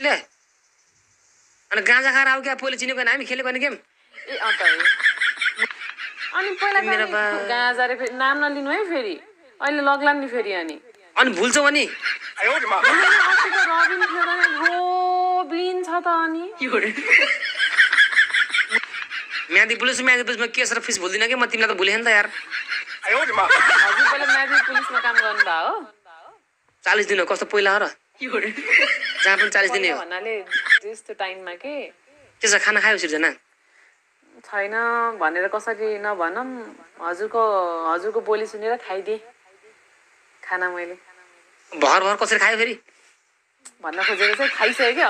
ले। अनि गाँजा खाएर आऊ क्या पहिले चिनेको हामी खेलेको होइन गेम? ए अँ त है। अनि पहिला मेरो गाँजा रे फेरि नाम नलिनु है फेरि। अहिले लग्ला नि फेरि अनि। अनि भुल्छौ अनि? रबिन नि छ त अनि। म्यादी पुलिस म्यादी पुलिसमा केस र फिस भुल्दिनँ कि? म तिमीलाई त भुलेँ नि त यार। पहिला म्याजिक पुलिसमा काम गर्नुभयो हो। चालिस दिन हो कस्तो पहिला हो र? जहाँ पनि चालिस दिने हो। भन्नाले त्यस्तो टाइममा के? त्यसो खाना खायो सिर्जना छैन भनेर कसरी नभनौँ हजुरको हजुरको बोली सुनेर खाइदिएँ। खाना मैले। भर भर कसरी खायो फेरि? भन्न खोजेको चाहिँ खाइसकेँ कि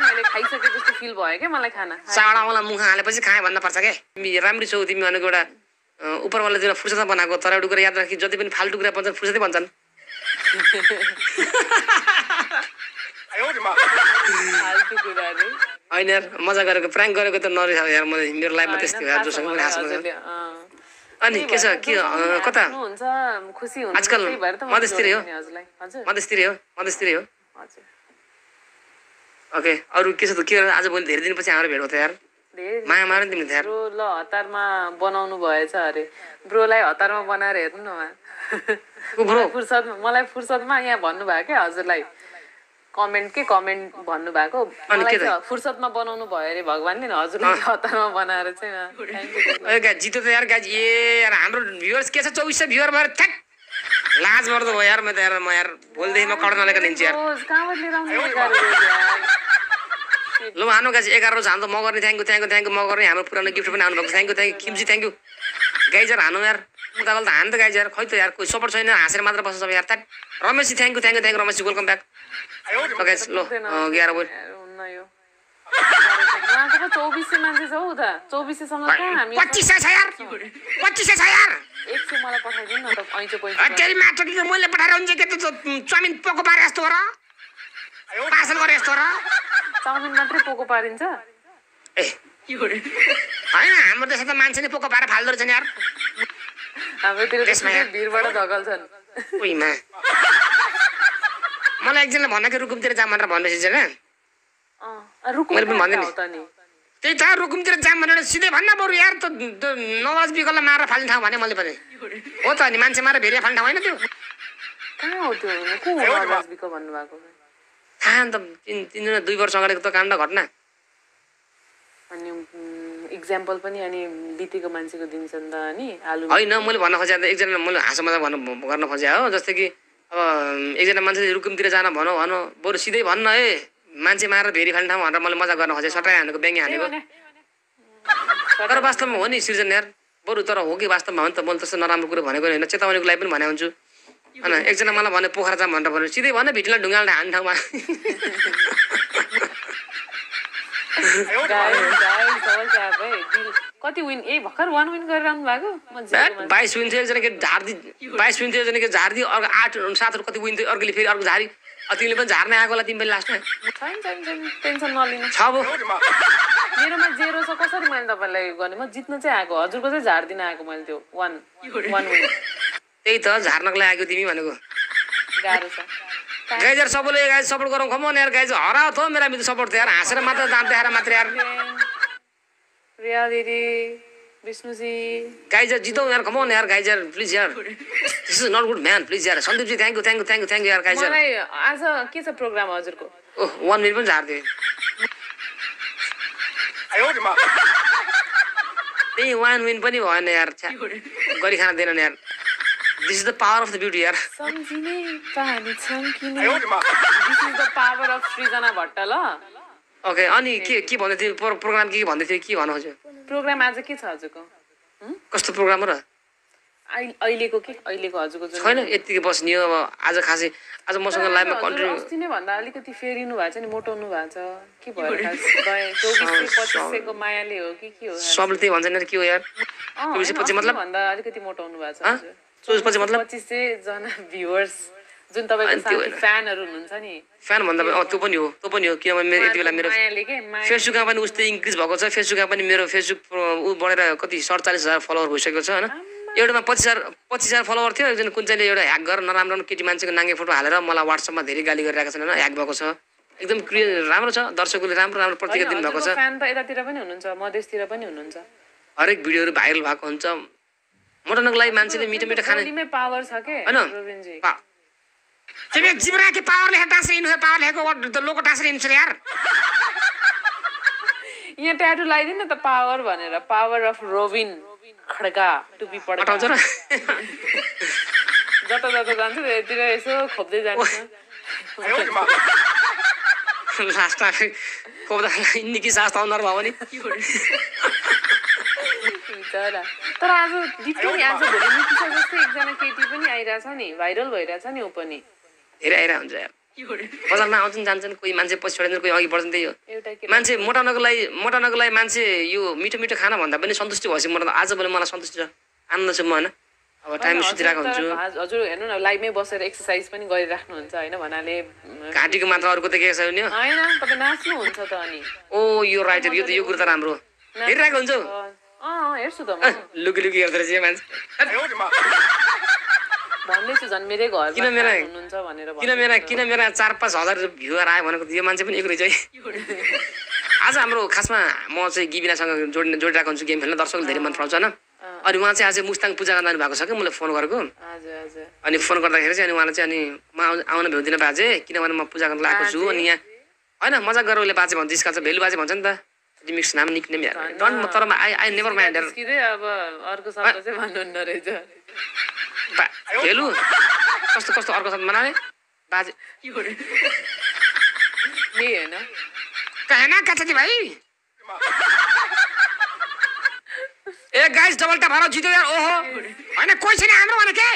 मैले खाइसके जस्तो फिल भयो क्या मलाई खाना? चाडावाला मुख हालेपछि खाएँ भन्न पर्छ क्या तिमी राम्री छौ तिमी भनेको एउटा उपरवाला जुन फुर्सदमा बनाएको तर एउटा कुरा याद राखी जति पनि फाल्टु कुरा भन्छन् फुर्सदै भन्छन्। होइन यार मजा गरेको प्र्याङ्क गरेको त नरहेछ यार म मेरो लाइफमा त्यस्तै हो यार जोसँग पनि हाँस्नु। अनि के छ के कता? हुन्छ खुसी हुन्छ आजकल मधेसतिर हो? मधेसतिरै हो? मधेसतिरै हो? ओके अरू के छ त के आज भोलि धेरै दिनपछि हाम्रो भेट भयो त यार। माया मार नि तिमीले त ब्रो ल हतारमा बनाउनु भएछ अरे। ब्रोलाई हतारमा बनाएर हेर्नु न ब्रो? मलाई फुर्सदमा मलाई फुर्सदमा यहाँ भन्नुभयो क्या हजुरलाई। कमेन्ट के कमेन्ट भन्नुभएको। फुर्सदमा बनाउनु भयो अरे भगवान्ले चाहिँ हतारमा बनाएर चाहिँ गाई जितो त यार गाई ए यार हाम्रो भ्युवर्स के छ? चौबिस सय भ्युवर भएर ठ्याक। लाज मर्दो भयो यार म त यार म यार भोलिदेखि म कडा नलेको लिन्छु यार। ल हानु गाई एघार रोज हान्नु त म गर्ने thank you thank you thank you म गर्ने हाम्रो पुरानो गिफ्ट पनि आउनुभएको थ्याङ्क यू थ्याङ्क यू खिम्ची थ्याङ्क यू गाइजर हानु यार। मुकाबल त हान त गाइजर खै त यार कोही सपोर्ट छैन हाँसेर मात्र बस्छ सब यार। त्याट Rameshji thank you thank you thank you Rameshji welcome back ल गाइज ल अँ, एघार बजी। यार, हुन्न यो। उहाँको पो चौबिस सय मान्छे छ हौ उता चौबिस सयसँग कहाँ हामी पच्चिस सय छ यार। पच्चिस सय छ यार। एक सय मलाई पठाइदिनु न त ऐँचो पैँचो अटेरी माटो कि मैले पठाएर हुन्छ के त चाउमिन पोको पारे यस्तो हो र पार्सल गरे यस्तो हो र चाउमिन मात्रै पोको पारिन्छ? ए। होइन हाम्रो देशमा त मान्छे नै पोको पारेर फाल्दो रहेछ नि यार। हाम्रोतिर भिरबाट धकल्छन् उहीमा। मलाई एकजनाले भन्दा कि रुकुमतिर जाम भनेर भन्दैछ रुकुम मैले पनि भन्दिनँ। त्यही त रुकुमतिर जाम भनेर सिधै भन्न बरु यार त नवाज बिगललाई मारेर फाल्ने ठाउँ भने मैले पनि। हो त अनि मान्छे मारेर भेरिया फाल्ने ठाउँ होइन त्यो। कहाँ हो त्यो? को हो नवाज बिको भन्नुभएको? थाहा नि त तिन तिन दुई वर्ष अगाडिको त काण्ड घटना। अनि इक्जाम्पल पनि अनि बितेको मान्छेको दिन्छ नि त अनि आलु होइन मैले भन्न खोजेँ एकजना मैले हाँसो मजा भन्न गर्न खोजेँ हो। जस्तै कि अब एकजना मान्छे रुकुमतिर जान भनौँ भनौँ बरु सिधै भन्न है मान्छे मारेर भेरी फाल्ने ठाउँ भनेर मैले मजा गर्न खोजेँ सटाइ हानेको ब्याङ्गी हानेको। तर वास्तवमा हो नि सृजन यार। बरु तर हो कि वास्तवमा हो नि त मैले त्यस्तो नराम्रो कुरो भनेको होइन चेतावनीको लागि पनि भने हुन्छु। होइन एकजना मलाई भने पोखरा जाम भनेर भन्यो सिधै भन्यो भिटीलाई ढुङ्गाले हान्ने ठाउँमा गाई- गाई सबल चाप है। दिल- कति विन ए भर्खर वान विन गरेर आउनु भएको। बाइस विन थियो एकजना के झार्दी बाइस विन थियो एकजना के झार्दी अर्को आठ सातहरू कति विन थियो अर्कोले फेरि अर्को झारी तिमीले पनि झार्ने आएको होला तिमी पनि लास्टमा टेन्सन नलिनु। छ अब। मेरोमा जेरो छ कसरी मैले तपाईँलाई गर्ने? म जित्न चाहिँ आएको हजुरको चाहिँ झार्दिन आएको मैले त्यो वान वान विन त्यही त झार्नको लागि आएको तिमी भनेको। गाह्रो छ। गाइजर सबैले गाइज सपोर्ट गरौँ खमन यार गाइज हरा थो मेरा मित्र सपोर्ट थियो यार। हाँसेर मात्र दाँत देखाएर मात्र यार। रिया दिदी विष्णुजी। गाइजर जितौँ यार खमन यार गाइजर प्लिज यार। This is not good man please यार। Sandeepji thank you thank you thank you thank you यार गाइजर मलाई आज के छ प्रोग्राम हजुरको? ओह वान मिनट पनि झारिदियो त्यही वान विन पनि भएन यार छ्या। गरी खान दिएन यार। This is the power of the beauty यार सम्झिने पानी छम्किने this is the power of Srijana Bhatta ल ओके अनि के के भन्दै थियो प्रो- प्रोग्राम के भन्दै थियो के भन्नु खोज्यो प्रोग्राम आज के छ हजुरको? कस्तो प्रोग्राम हो र? अहिले अहिलेको के? अहिलेको हजुरको छैन यत्तिकै बस्ने हो। अब आज खासै आज मसँग हजुर कन्टिन्यू अस्ति नै भन्दा अलिकति फेरिनु भएको छ नि मोटाउनु भएको छ। के भयो पच्चिस सयको मायाले हो कि के हो? सबले त्यही भन्छ नि के हो यार? अस्ति मतलब? भन्दा अलिकति मोटाउनु भएको छ हाँ? हजुर। चौबिस पछि मतलब? जना। फ्यानहरू हुनुहुन्छ नि फ्यान भन्दा पनि अँ त्यो पनि हो त्यो पनि हो किनभने मेरो यति बेला मेरो फेसबुकमा पनि उस्तै इन्क्रिज भएको छ फेसबुकमा पनि मेरो फेसबुक ऊ बढेर कति सडचालिस हजार फलोवर भइसकेको छ होइन एउटामा पच्चिस हजार पच्चिस हजार फलोवर थियो एकजना कुन चाहिँले एउटा ह्याक गरेर नराम्रो केटी मान्छेको नाङ्गे फोटो हालेर मलाई वाट्सएपमा धेरै गाली गरिरहेको छन् होइन ह्याक भएको छ एकदम क्रिया राम्रो छ दर्शकहरूले राम्रो राम्रो प्रतिक्रिया दिनुभएको छ यतातिर पनि हुनुहुन्छ मधेसतिर पनि हुनुहुन्छ हरेक भिडियोहरू भाइरल भएको हुन्छ मोटाउनको लागि मान्छेले मिठो मिठो खाने पावर छ के? होइन? तिमी जिब्रा के पावर लेखा डान्स लिनु पावर लेखेको what the लोको डान्स लिनु छ यार। यहाँ ट्याटु लगाइदिनु न त पावर भनेर पावर अफ रोबिन खड्का टुपी पड्का। पठाउँछ र जता जता जान्छ त्यतिर यसो खोप्दै जान्छ। लास्ट कोप्दा निकी सास अनुहार भयो भने बिचरा तर आज नि आज भोलि निकिसा जस्तै एकजना केटी पनि आइरहेछ नि भाइरल भइरहेछ नि ऊ पनि। धेरै आइरहेको हुन्छ। यार बजारमा आउँछन् जान्छन् कोही मान्छे पछि छोडिन्छ कोही अघि बढ्छन् त्यही हो। मान्छे मोटाउनको लागि मोटाउनको लागि मान्छे यो मिठो मिठो खाना भन्दा पनि सन्तुष्टि भएपछि मोटाउनु आज भोलि मलाई सन्तुष्टि छ। आनन्द छु म होइन? अब टाइम सुतिरहेको हुन्छु। हजुर हेर्नु न लाइभमै बसेर एक्सर्साइज पनि गरिराख्नुहुन्छ होइन भन्नाले। घाँटीको मात्र अर्को त के छ भने होइन तपाईँ नाच्नुहुन्छ त अनि। ओ यो राइट यो त यो कुरो त राम्रो हेरिरहेको हुन्छु। हेर्छु त लुकी लुकी हेर्दो रहेछ मान्छे। भन्दैछु झन् मेरै घरमा किन मेरा- हुनुहुन्छ भनेर किन मेरा किन मेरा चार पाँच हजार भ्युवर आयो भनेको यो मान्छे पनि एक रहेछ है। आज हाम्रो खासमा म चाहिँ गिबिनासँग जोड्ने जोडिरहेको हुन्छु गेम खेल्न। दर्शकले धेरै मन पराउँछ होइन। अनि उहाँ चाहिँ आज मुस्ताङ पूजा गर्न जानुभएको छ क्या मैले फोन गरेको। अनि फोन गर्दाखेरि चाहिँ अनि उहाँले चाहिँ अनि म आउ- आउन भ्याउँदिनँ बाजे। किनभने म पूजा गर्न लागेको छु अनि यहाँ होइन मजा गरेर उसले बाजे भन्छ जिस्कान्छ भेलु बाजे भन्छ नि त। रिमिक्स नाम निक नेम डन्ट तर आई आई नेभर माइन्ड अब अर्को शब्द चाहिँ भन्नुहुन्न रहेछ भेलु कस्तो कस्तो अर्को शब्द मनाने बाजे नि होइन कहना कचरी भाइ ए गाइस डबल टप हारो जित्यो यार ओहो होइन कोही छैन हाम्रो भने के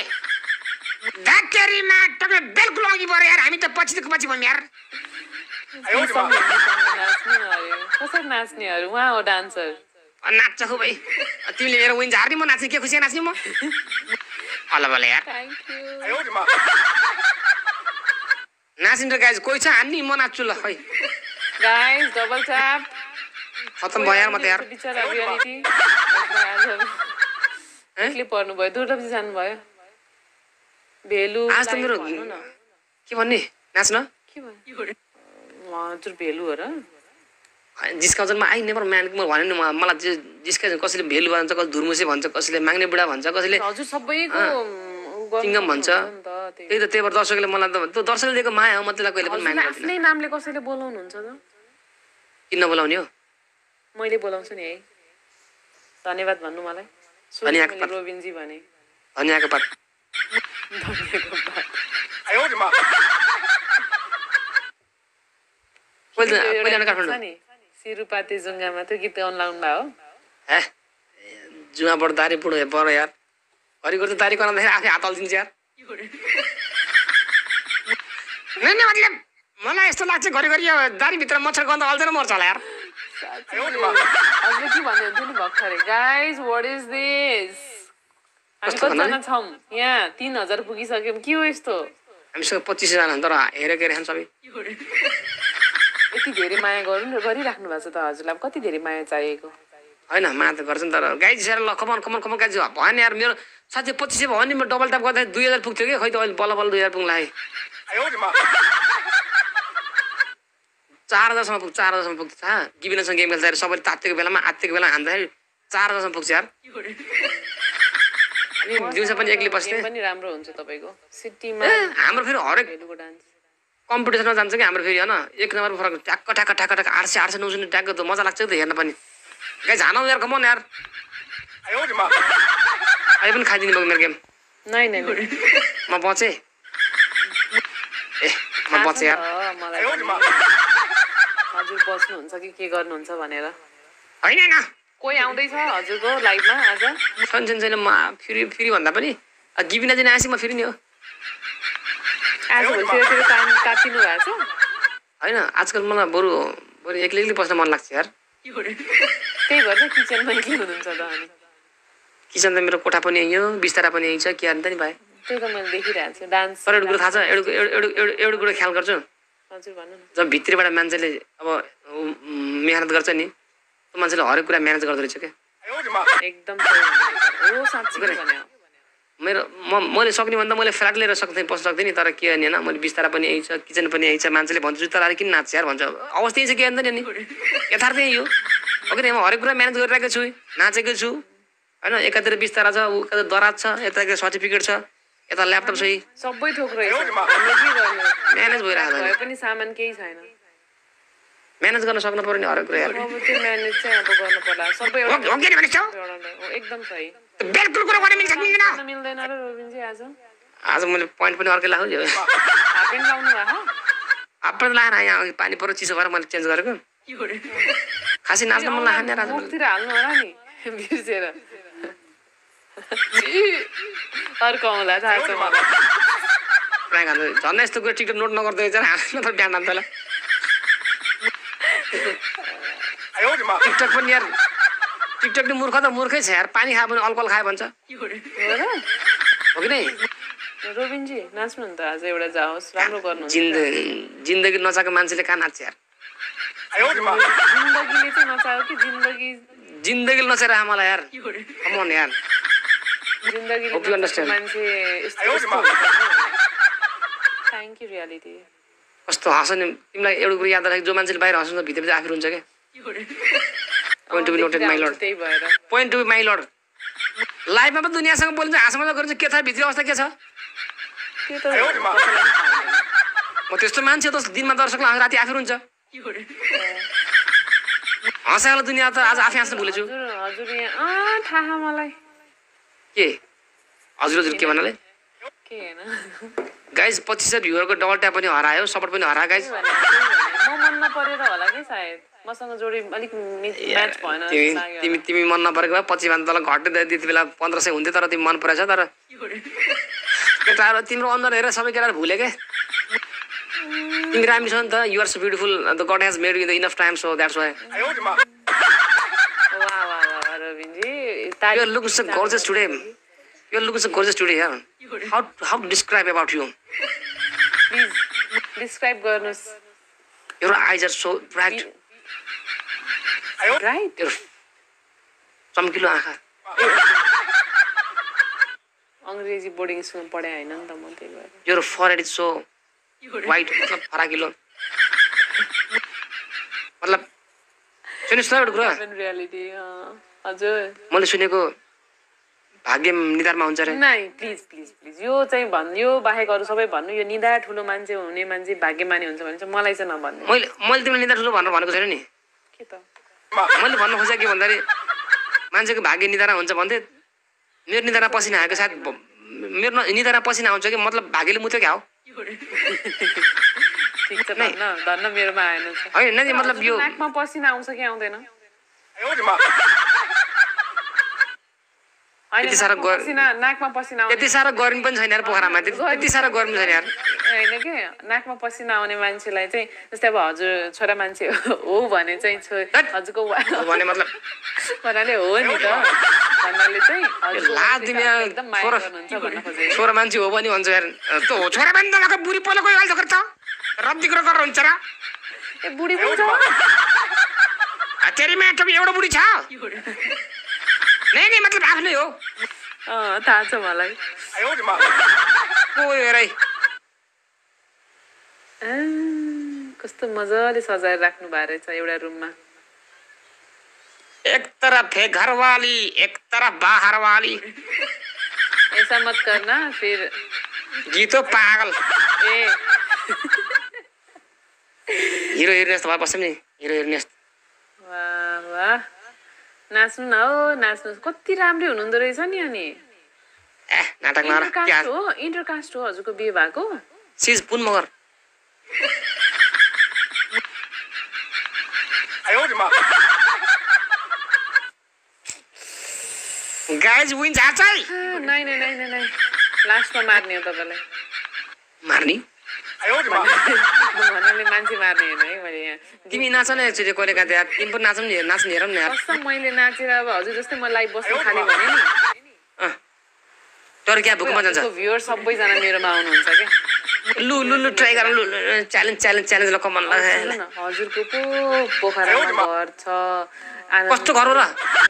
ढाकेरीमा तपाईँ बिल्कुल अघि बढ्यो यार हामी त पछि त पछि भयौँ यार कसरी नाच्ने अरे उहाँ हो डान्सर अ, नाच्छ खु भाइ तिमीले मेरो विन झार्ने म नाच्ने के खुसी नाच्ने म हल्ला बल्ल यार यू नाचिन्छ गाइस कोही छ हान्ने म नाच्छु ल खै गाइस डबल ट्याप खतम भयो यार म त यार बिचरा रियालिटी एक्लै पर्नुभयो दुर्लभजी जानुभयो भेलु आज त मेरो भन्नु न के भन्ने नाच्न के भन्नु हजुर भेलु हो र? जिस्काउँछन्। म आई नेभर म्यान म भने नि म- मलाई जिस्काउँछ कसैले भेलु भन्छ कसैले धुर्मुसे भन्छ कसैले माग्ने बुढा भन्छ कसैले हजुर सबैको चिङ्गम भन्छ। त्यही। त त्यही भएर दर्शकले मलाई त त्यो दर्शकले दिएको माया हो म त्यसलाई कहिले पनि मान्नु आफ्नै नामले कसैले बोलाउनुहुन्छ त? किन नबोलाउने हो? मैले बोलाउँछु नि है। धन्यवाद भन्नु मलाई। रोबिनजी भने। धनियाको पात। त्यो सिरुपाते जुङ्गामा त्यो गीत गाउनु लाउनु भयो। हो जुवाबाट दारी हे पर यार। घरिघरि त दारी कराउँदाखेरि आफै हात हल्दिन्छ यार। मलाई यस्तो लाग्छ घरिघरि यो दारीभित्र मच्छर गन्ध हल्दैन मर्छ होला यार। हजुरले के भन्दै हुन्थ्यो नि भर्खरै गाइज वाट इज दिस हामी कस्तो कतिजना भन्नाले? छौँ? यहाँ तिन हजार पुगिसक्यौँ। के हो यस्तो? हामीसँग पच्चिसजना हुन् तर हेरेको हेरेको सबै। यति धेरै माया गर्नु गरिराख्नु भएको छ त हजुरलाई। अब कति धेरै माया चाहिएको? होइन मा त गर्छ नि तर गाई झिसेर ल कमान कमान कमान गाई भएन यार मेरो साथी पच्चिस सय भयो नि म डबल टाप गर्दाखेरि दुई हजार पुग्थ्यो कि। खै त अहिले बल्ल बल्ल दुई हजार पुग्ला है। चार हजारसम्म पुग्छ चार हजारसम्म पुग्छ थाहा गिबिनासँग गेम खेल्दाखेरि सबैले तात्तिएको बेलामा आत्तिएको बेला हान्दाखेरि चार हजारसम्म पुग्छ यार। अनि दिउँसो पनि एक्लै बस्ने। पनि राम्रो हुन्छ तपाईँको। सिटीमा हाम्रो फेरि हरेक कम्पिटिसनमा जान्छ कि हाम्रो फेरि होइन? एक नम्बरको फरक ट्याक्क ट्याक्क ट्याक्क ट्याक्क आठ सय आठ सय नौ सय ट्याक्क त मजा लाग्छ नि त हेर्न पनि। गाई झान यार कमान यार। अहिले पनि खाइदिनु भएको मेरो गेम। नै नै। म बचेँ। ए म बचेँ यार। हजुर बस्नुहुन्छ कि के गर्नुहुन्छ भनेर। होइन होइन। कोही आउँदैछ हजुरको लाइभमा आज? छैन छैन छैन म फेरि फेरि भन्दा पनि। गिबिना दिन आएपछि म फेरि नि हो। आज भोलितिर फेरि काम काटिनु भएको छ। होइन आजकल मलाई बरु बरु एक्लै एक्लै बस्न मन लाग्छ यार। त्यही भएर किचनमा एक्लै हुनुहुन्छ त अनि। किचन त मेरो कोठा पनि यहीँ हो बिस्तारा पनि यहीँ छ के हाल्नु त नि भाइ? त्यही त मैले देखिरहेको छु डान्स। तर एउटा कुरो थाहा छ एउटा एउटा एउटा एउटा कुरो ख्याल गर्छु। हजुर भन्नु न। जब भित्रीबाट मान्छेले अब मेहनत गर्छ नि त्यो मान्छेले हरेक कुरा म्यानेज गर्दो रहेछ क्या। एकदम। हो साँच्चै मेरो म मैले सक्ने भन्दा मैले फ्ल्याट लिएर सक्थेँ बस्न सक्थेँ नि तर के गर्ने होइन? मैले बिस्तारा पनि यही छ किचन पनि यही छ मान्छेले भन्छ जुत्ता लाएर किन नाच्छ यार? भन्छ। अवस्था यही छ के अन्त नि यथार्थ यही हो। हो कि म हरेक कुरा म्यानेज गरिरहेको छु नाचेको छु। होइन? एकातिर बिस्तारा छ उकातिर दराज छ यता सर्टिफिकेट छ यता ल्यापटप छ सबै थोक रहेछ। हामीले के गर्ने म्यानेज भइरहेको भए छ पनि सामान केही छैन। म्यानेज गर्न सक्नु पऱ्यो नि हरेक कुरा एकदम सही। बिल्कुल कुरा गर्ने मिल्छ कि मिल्दैन र रोबिनजी आज। आज मैले पोइन्ट पनि अर्कै लाउनु यहाँ अघि पऱ्यो चिसो भएर मैले चेन्ज गरेको। खासै नाच्न मन लाग्यो नि आज मैले। मुखतिर हाल्नु होला नि बिर्सेर। अर्को आउँला थाहा छ मलाई। प्रायः खान्छ झन् यस्तो कुरा टिकटक नोट नगर्दै चाहिँ हाँस्नु त बिहान अन्त टिकटक पनि यार टिकटक नि मूर्ख त मूर्खै छ यार। पानी खायो भने अल्कोहल खायो भन्छ। हो कि नै रोबिनजी नाच्नु नि त आज एउटा जाओस्। राम्रो गर्नु जिन्द जिन्दगी नचाएको मान्छेले कहाँ नाच्छ यार? जिन्दगीले चाहिँ नचाह्यो कि जिन्दगी? जिन्दगीले नचाएर मलाई यार। कमन यार। understand. मान्छे थ्याङ्क यू रियालिटी कस्तो हँस्ने तिमीलाई एउटा कुरो याद राख जो मान्छेले बाहिर हँस्नु त भित्रभित्र आफै हुन्छ क्या। Point to be noted my lord point to be my lord लाइफमा पनि दुनियाँसँग बोलिन्छ हाँसमजा गरिन्छ के छ भित्री अवस्था के छ। म त्यस्तो मान्छे त दिनमा दर्शकलाई हाँस राति आफै हुन्छ हँसाएको दुनियाँ त आज आफै हाँस्नु भुलेछु थाहा मलाई के हजुर हजुर के भन्नाले गाइज पच्चिस सय भ्युवरको डबल ट्याप पनि हरायो सपोर्ट पनि हरायो गाइज म मन नपरेर होला कि सायद मसँग जोडी अलिक म्याच भएन जस्तो तिमी तिमी तिमी मन नपरेको भए पछि भन्दा तल घट्दै त्यति बेला पन्ध्र सय हुन्थ्यो तर तिमी मन परेछ तर। केटाहरू तिम्रो अनुहार हेरेर सबै केटाहरू भुले क्या तिमी राम्रो छौ नि त you're so beautiful the God has made in the enough time so that's why you your चम्किलो आँखा अङ्ग्रेजी बोर्डिङ स्कुलमा पढाइ होइन नि त म त्यही भएर your fur is so white मतलब फराकिलो मतलब सुन्नुहोस् न एउटा कुरा रियालिटी हजुर मैले सुनेको भाग्य निधारमा हुन्छ अरे नाइ प्लिज प्लिज प्लिज यो चाहिँ भन् यो बाहेक अरू सबै भन्नु यो निदा ठुलो मान्छे हुने मान्छे भाग्यमानी हुन्छ भने चाहिँ मलाई चाहिँ नभन्नु मैले मैले तिमीलाई निधार ठुलो भनेर भनेको छैन नि के त मैले भन्न खोजेको के भन्दाखेरि मान्छेको भाग्य निधारा हुन्छ भन्थे। मेरो निधारा पसिना आएको सायद मेरो निधारा पसिना आउँछ कि मतलब भाग्यले मुत्यो क्या हो? होइन नि मतलब यो पसिना आउँछ कि आउँदैन? होइन, यति साह्रो नाकमा गर- पसिना नाकमा पसिना आउने त्यति साह्रो गर्मी पनि छैन यार पोखरामा। त्यति त्यति साह्रो गर्मी छैन यार होइन कि? नाकमा पसिना आउने मान्छेलाई चाहिँ जस्तै अब हजुर छोरा मान्छे हो भने चाहिँ छो हजुरको भने मतलब भन्नाले हो नि त। भन्नाले चाहिँ एकदम माया छोरा गर्नुहुन्छ भन्न खोजेको। छोरा मान्छे हो भने भन्छ यार त हो छोरा मान्छे नभएको बुढी पहिला कोही हाल्छ गर्छ। रद्दी कुरो गरेर हुन्छ र। ए बुढी पनि छ। तेरीमा तपाईँ एउटा बुढी छ। नै नै मतलब आफ्नै हो। अँ थाहा छ मलाई। हेरै आ, कस्तो मजाले सजाएर राख्नु भएको रहेछ एउटा रुममा। एक तरफ है घरवाली एक तरफ बाहर वाली ऐसा मत करना फिर गीतो पागल। ए। हिरो हेर्ने जस्तो भए बस्छौँ नि। हिरो हेर्ने जस्तो वाह वाह। नाच्नु न हो नाच्नु कति राम्रै हुनुहुँदो रहेछ नि अनि। ए नाटक नगर इन्टर क्या कास्ट हो इन्टर कास्ट हो हजुरको बिहे भएको। सिज पुन मगर गाइज विन्स हार्छ है आ, नै नै नै नै। नै लास्टमा मार्ने हो तपाईँलाई। मार्नी? भन्नाले मान्छे मार्ने होइन है मैले यहाँ। तिमी नाच न एकचोटि काहीँ यार तिमी पनि नाचौँ नि नाच्नु हेरौँ न यार। कसम मैले नाचेर अब हजुर जस्तै म लाइभ बस्नु थालेँ भने नि? अँ। तर क्या भुकमा जान्छ। भ्युवर सबैजना मेरोमा आउनुहुन्छ क्या। लु लु लु ट्राई गर लु च्यालेन्ज च्यालेन्ज च्यालेन्ज ल कमान हजुरको पो पोखरामा घर छ। कस्तो घर हो र?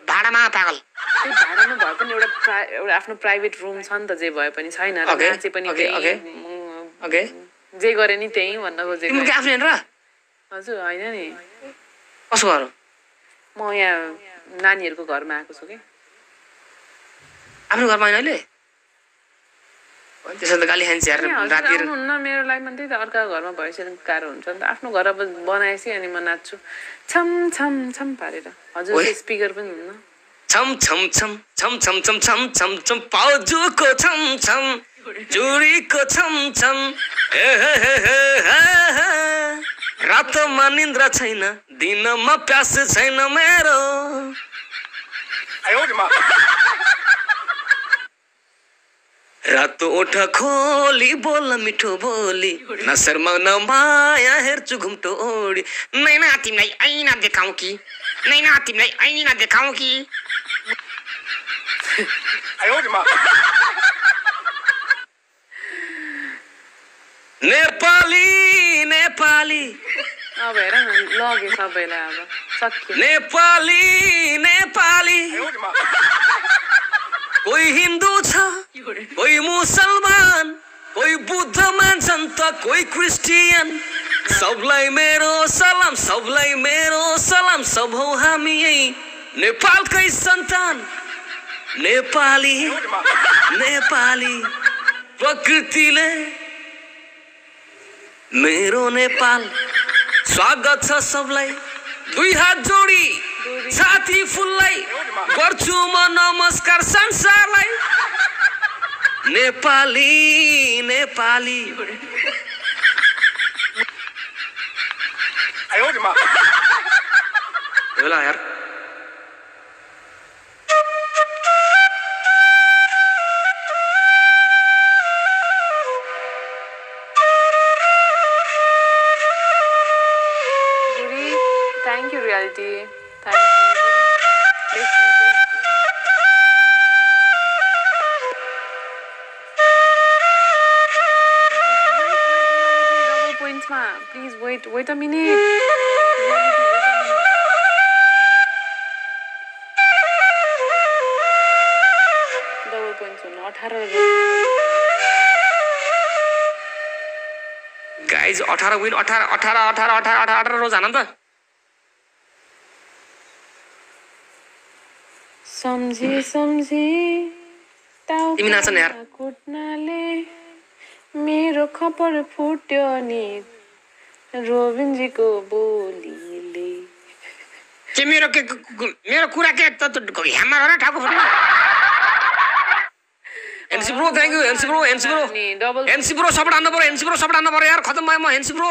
भाडामा पागल। भाडामा भए पनि एउटा प्रा- एउटा आफ्नो प्राइभेट रुम छ नि त जे भए पनि छैन। नाचे पनि जे गरे नि त्यही भन्न खोजेको। तिम्रो आफ्नो हेरेर हजुर होइन नि। कसो घर हो म यहाँ नानीहरूको घरमा आएको छु कि। आफ्नो घरमा होइन अहिले? त्यसो त गाली खान्छ आउनुहुन्न मेरो लाइफमा त्यही त अर्काको घरमा भएपछि गाह्रो हुन्छ नि त। आफ्नो घर अब बनाएपछि अनि म नाच्छु। छम छम छम पारेर। हजुर। स्पिकर पनि हुन्न। छम छम छम छम छम छम छम छम छम पाउजुको छम छम। हे हे हे हे। रातमा निन्द्रा छैन दिनमा प्यास छैन मेरो। रातो ओठ खोली, बोल मिठो बोली। नसरमा नमाया हेर्छु घुम्टो ओडी नैना तिमीलाई ऐना देखाउ कि। नैना तिमीलाई ऐना देखाउ कि। नेपाली नेपाली अब हेर न लगे सबैलाई अब सक्यो नेपाली नेपाली कोही हिन्दू छ कोही मुसलमान कोही बुद्ध मान्छन् त कोही क्रिस्टियन सबलाई मेरो सलाम सबलाई मेरो सलाम सब हौ हामी यही नेपालकै सन्तान नेपाली नेपाली प्रकृतिले मेरो नेपाल। स्वागत छ सबलाई। दुई हात जोडी। छाती फुल्लाई गर्छु म नमस्कार संसारलाई। नेपाली नेपाली। यार। अठार विन अठार अठार अठार अठार अठार अठार रोज हान त सम्झी सम्झी तिमी नाच न यार। कुट्नाले मेरो खपर फुट्यो नि रोबिनजीको बोलीले के मेरो के मेरो कुरा के त र फुट्यो NC bro thank you NC bro NC bro NC bro support हान्नु पऱ्यो एनसी ब्रो सपोर्ट हान्नु पऱ्यो यार खतम भयो म एनसी ब्रो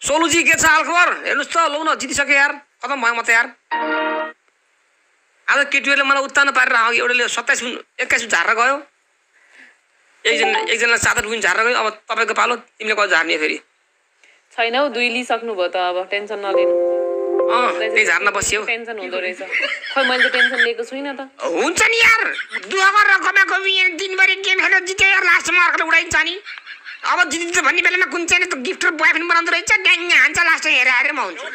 सोलुजी के छ हालखबर हेर्नुहोस् त लौ न जितिसक्यो यार खतम भयो म त यार। आज केटीहरूले मलाई उत्तानो पारेर अघि एउटाले सत्ताइस विन एक्काइस विन झारेर गयो। एकजना एकजना सात विन झारेर गयो। अब तपाईँको पालो तिमीले कति झार्ने फेरि? छैन हौ दुई लिइसक्नु भयो त अब टेन्सन नलिनु। त्यही बस्यो। टेन्सन हुँदो रहेछ। खै मैले त टेन्सन लिएको छुइनँ त। हुन्छ नि यार दुःख गरेर कमाएको दिनभरि गेम खेलेर जित्यो यार लास्टमा अर्कोले उडाइन्छ नि। अब जितिन्छ भन्ने बेलामा कुन चाहिँ त गिफ्ट र बोयफ्रेन्ड बनाउँदो रहेछ ड्याङ्ग हान्छ लास्ट हेरेर हेरेर म। हुन्छु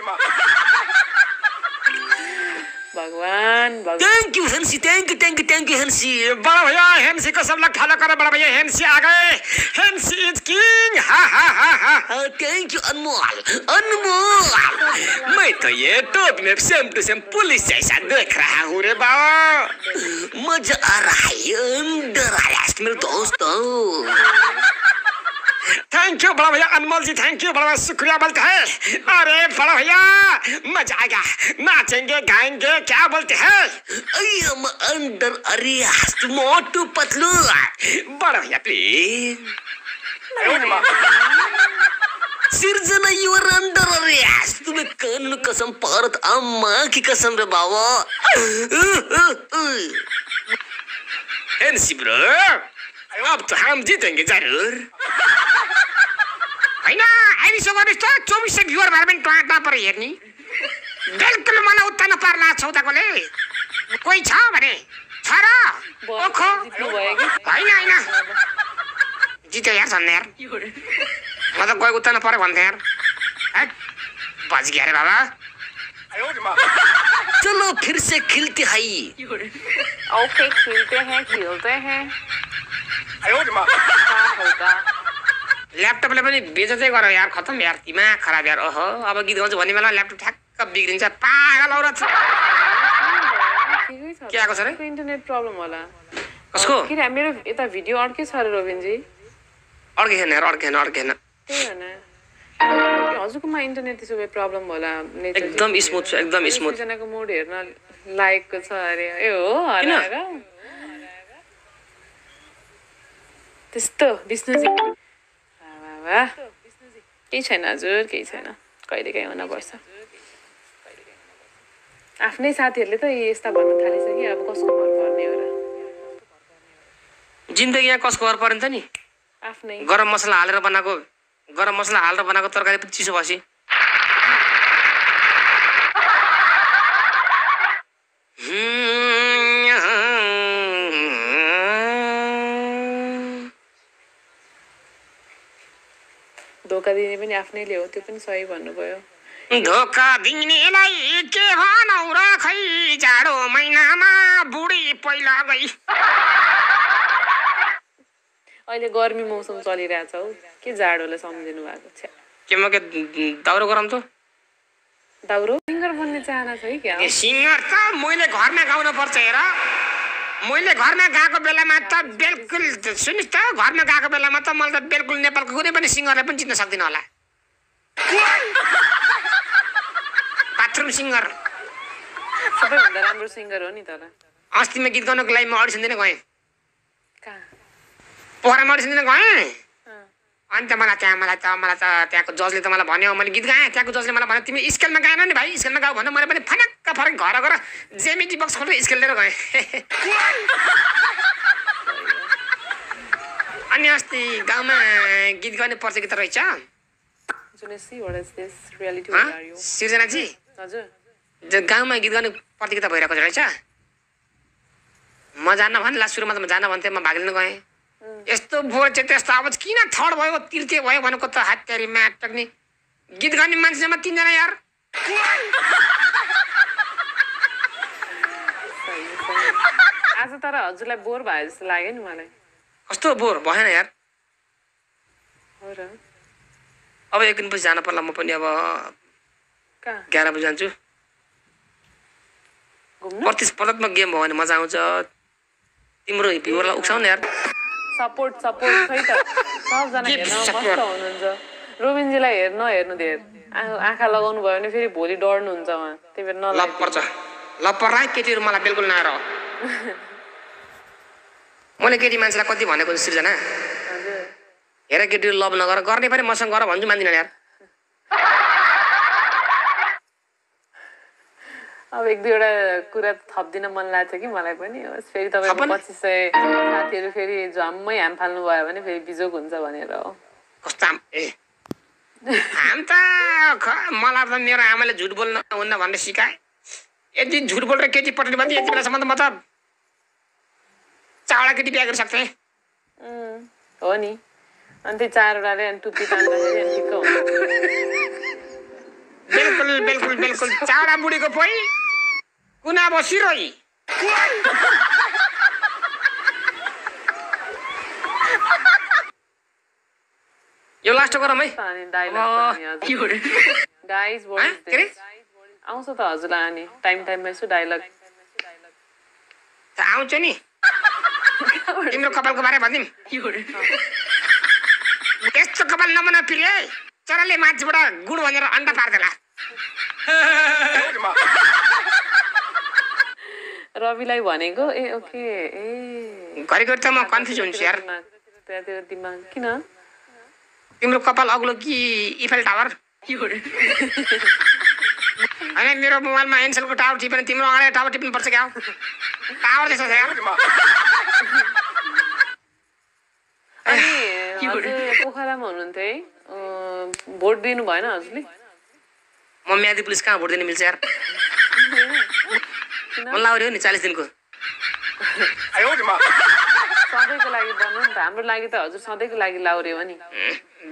भगवान् भगवान्। Thank you हेंसी thank you thank you thank you हेंसी बड़ा भैया हेंसी को सब लोग फॉलो करो बड़ा भैया हेंसी आ गए। हेंसी इज़ किंग हा हा हा हा। थैंक यू अनमोल अनमोल मैं तो ये टोप में सेम टू सेम पुलिस जैसा देख रहा हूँ रे बाबा। मज़ा आ रहा है अंदर आ रहा है मेरे दोस्तों थैंक यू बड़ा भैया अनमोल जी थैंक यू बड़ा भैया शुक्रिया बोलते हैं। अरे बड़ा भैया मज़ा आएगा नाचेंगे गाएँगे क्या बोलते हैं? Under arrest Motu Patlu. बड़ा भैया please Srijana your under arrest तुम्हें कानून कसम भारत अम्मा की कसम रे बाबा। एनसी ब्रो अब तो हम जीतेंगे ज़रूर। होइन अहिले सो गर्नुहोस् त चौबिस भ्युवर भएर पनि टुवा पऱ्यो हेर्ने बिल्कुल मलाई उत्तानो पार्ला छौताकोले कोही छ भने छ र ओखो जित्नु भयो कि होइन होइन जित्यो यार झन् यार म त गएको उत्तर पऱ्यो भन्थेँ यार अरे बाबा चलो फिर से खेलते है ओके खेलते हैं खेलते हैं। क्या होगा? ल्यापटपले पनि बेचतै गर यार खतम यार दिमाग खराब यार। ओहो अब गीत गाउँछु भन्ने बेला ल्यापटप ठ्याक्क बिग्रिन्छ। पागल औरत! छ। के आएको छ रे? इन्टरनेट प्रब्लम होला। कसको? किन मेरो यता भिडियो अड्कै छ अरे रोबिनजी। अड्केन यार अड्केन अड्केन त्यही हो न। हजुरकोमा इन्टरनेट त्यसो भए प्रब्लम होला एकदम स्मुथ छ एकदम स्मुथ दुईजनाको मुड हेर्न लायकको छ अरे। ए हो? हराएर। त्यस्तो विष्णुजी वाह। केही छैन हजुर केही छैन। कहिले काहीँ हुनपर्छ आफ्नै साथीहरूले त यस्ता भन्न थालिसक्यो अब कसको भर पर्ने हो र। जिन्दगी यहाँ कसको घर पऱ्यो नि त नि? आफ्नै। गरम मसला हालेर बनाएको गरम मसला हालेर बनाएको तरकारी पनि चिसो भएपछि। धोका दिने पनि आफ्नैले हो त्यो पनि सही भन्नुभयो। धोका दिनेलाई के भनौ र खै जाडो महिनामा बुढी पहिला गई। अहिले गर्मी मौसम चलिरहेछ हौ के जाडोलाई सम्झिनु भएको छ? के म के दाउरो गरम त दाउरो? सिङ्गर बन्ने चाहना छ है क्या? सिङ्गर त मैले घरमा गाउनु पर्छ हेर। मैले घरमा गएको बेलामा त बिल्कुल सुन्नुहोस् त घरमा गएको बेलामा त मैले त बिल्कुल नेपालको कुनै पनि सिङ्गरलाई पनि चिन्न सक्दिनँ होला। बाथरुम सिङ्गर सबैभन्दा राम्रो सिङ्गर हो नि तर। अस्ति म गीत गाउनको लागि म अडिसन दिन गएँ। पोखरामा अडिसन दिन गएँ। अनि त मलाई त्यहाँ मलाई त मलाई त त्यहाँको जजले त मलाई भन्यो मैले गीत गाएँ त्यहाँको जजले मलाई भन्यो तिमी स्केलमा गाएन नि भाइ स्केलमा गाऊ भन्यो। मैले पनि फनक्क फरक घर गएर जेमिटी बक्स खोलेर स्केल लिएर गएँ। अनि अस्ति गाउँमा गीत गाउने प्रतियोगिता रहेछ। सिर्जनाजी? गाउँमा गीत गाउने प्रतियोगिता भइरहेको रहेछ। म जान भने लास्ट सुरुमा त म जान भन्थेँ म भाग लिन गएँ। यस्तो बोर चाहिँ त्यस्तो आवाज किन थर्ड भयो तृतीय भयो भनेको त हात्यारी म्याट टक्ने गीत गाउने मान्छेमा तिनजना यार। आज तर हजुरलाई बोर भयो जस्तो लाग्यो नि मलाई। कस्तो बोर? भएन यार। अब एक दिनपछि जानु पर्ला म पनि अब एघार बजी जान्छु। प्रतिस्पर्धात्मक गेम भयो भने मजा आउँछ। तिम्रो भ्युवरलाई उक्साउ न यार। सपोर्ट सपोर्ट खै त? सबजना हेर्न. मस्त हुनुहुन्छ। रोबिनजीलाई हेर नहेर्नु धेर आ- आँखा लगाउनु भयो भने फेरि भोलि डढ्नुहुन्छ उहाँ। त्यही भएर ल नलाइ पर्छ। ल पर्ला है केटीहरू मलाई बिल्कुल नआएर। मैले केटी मान्छेलाई कति भनेको छु सृजना? हेर केटीहरू लभ नगर। गर्ने पनि मसँग गर भन्छु मान्दिनँ यार। अब एक दुईवटा कुरा थपिदिन मन लाग्छ कि मलाई पनि। होस् फेरि तपाईँको। पच्चिस सय साथीहरू फेरि झम्मै हाम फाल्नु भयो भने फेरि बिजोग हुन्छ भनेर हो। हाम त मलाई त मेरो आमाले झुट बोल्न हुन्न भनेर सिकाए। यदि झुट बोलेर केटी पठाउने भने यति बेलासम्म त म त चावडा केटी बिहा गरिसक्थेँ। हो नि। अनि त्यही चारवटाले अनि टुप्पी तान्दाखेरि अनि ठिक्क हुन्छ। बिल्कुल बिल्कुल बिल्कुल। चावडा बुढीको पोइ कुना बसिरोइ यो लास्ट गरौँ है। अनि अब- डाइलग गाइज हँ? आउँछ त हजुरलाई अनि टाइम टाइममा यसो डाइलग त आउँछ नि। तिम्रो कपालको बारे भनिदिउँ। यस्तो कपाल नबना पिरे चराले माथिबाट गुड भनेर अन्डा पार्देला। रविलाई भनेको ए ओके ए। घरिघरि त म कन्फ्युज हुन्छु यार। दिमाग त्यहाँतिर दिमाग। किन? तिम्रो कपाल अग्लो कि इफेल टावर होइन मेरो मोबाइलमा एनसेलको टावर टिपेन तिम्रो अगाडि टावर टिप्नु पर्छ क्या? टावर जस्तो छ यार पोखरामा हुनुहुन्थ्यो है। भोट दिनु भएन हजुरले? म म्यादी पुलिस कहाँ भोट दिने मिल्छ यार? लाउरे हो नि चालिस दिनको। सधैँको लागि बनाउनु नि त। हाम्रो लागि त हजुर सधैँको लागि लाउरे हो नि।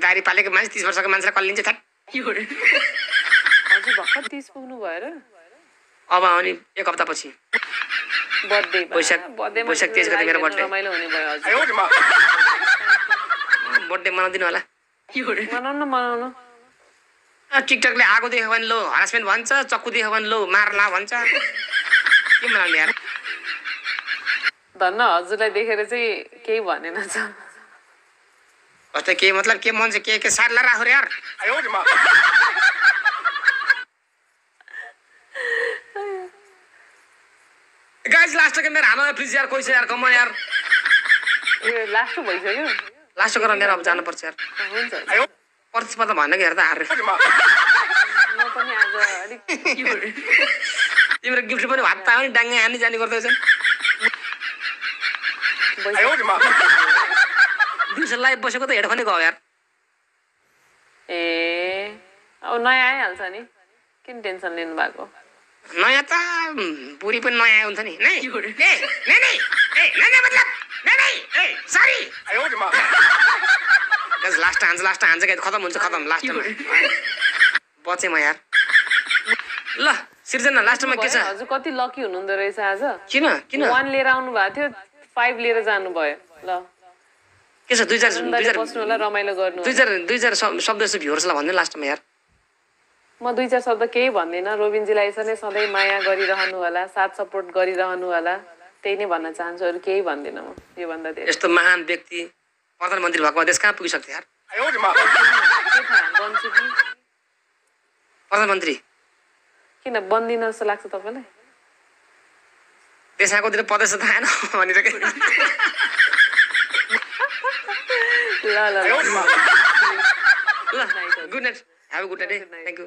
दारी पालेको मान्छे तिस वर्षको मान्छेलाई कसले लिन्छ थाट हजुर भर्खर तिस पुग्नु भएर। अब आउने एक हप्तापछि। बर्थडे वैशाख- बर्थडेमा वैशाख 23 गते मेरो। रमाइलो हुने भयो हजुर। बर्थडे मनाउँदिनु होला। मनाउनु मनाउनु। टिकटकले आगो देख्यो भने लो हरासमेन्ट भन्छ चक्कु देख्यो भने लो मार्ला भन्छ। के मनाउने यार धन्न हजुरलाई देखेर चाहिँ केही भनेन छ कस्तो के मतलब के मन चाहिँ के के सार्ला राखो रे यार? गाइस लास्टको मेरो हामा फ्रिज यार कोही छ यार कमन यार? ए लास्ट भइसक्यो लास्ट गरेर मेरो अब जानुपर्छ यार। हुन्छ प्रतिस्पर्धा भएन कि हेर्दा हार्यो। म? पनि आज अलिक तिम्रो गिफ्ट पनि भात पायो नि डाङ्गे हानी जाने गर्दैछन् दिउँसो लाइभ बसेको त हेडफोनै गयो यार ए अब नयाँ आइहाल्छ नि किन टेन्सन लिनु भएको नयाँ त बुढी पनि नयाँ हुन्छ नि लास्ट हान्छ लास्ट हान्छ खतम हुन्छ खतम लास्टमा बचेँ म यार ल सिर्जना लास्टमा के छ? हजुर कति लकी हुनुहुँदो रहेछ आज। किन किन? वान लिएर आउनु भएको थियो फाइभ लिएर जानुभयो। ल। के छ दुई चार दुई सुन्दाखेरि चार बस्नु होला रमाइलो गर्नु दुई चार दुई चार शब- शब्द यसो भ्युवर्सलाई भन्नु लास्टमा यार। म दुई चार शब्द केही भन्दिनँ। रोबिनजीलाई यसरी नै सधैँ माया गरिरहनु होला साथ सपोर्ट गरिरहनु होला त्यही नै भन्न चाहन्छु अरू केही भन्दिनँ म योभन्दा धेरै। यस्तो महान व्यक्ति प्रधानमन्त्री भएको देश कहाँ पुगिसक्थ्यो यार? प्रधानमन्त्री किन बन्दिनँ जस्तो लाग्छ तपाईँलाई? आएकोतिर प्रदेश त आएन भनेर के? ल ल good night have good night thank you